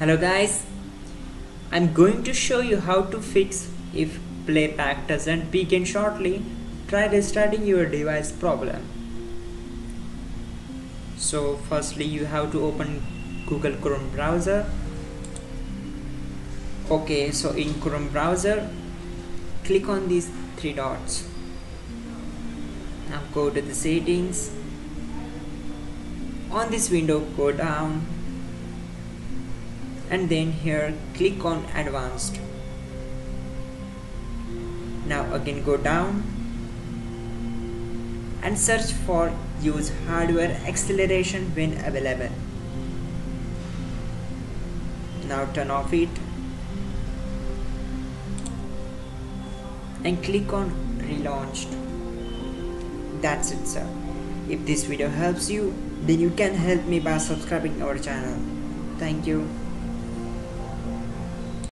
Hello guys, I'm going to show you how to fix if playback doesn't begin shortly. Try restarting your device problem. So firstly you have to open Google Chrome browser. Okay, so in Chrome browser, click on these three dots. Now go to the settings. On this window go down and then here click on advanced. Now again go down and search for use hardware acceleration when available. Now turn off it and click on relaunched. That's it sir. If this video helps you then you can help me by subscribing our channel. Thank you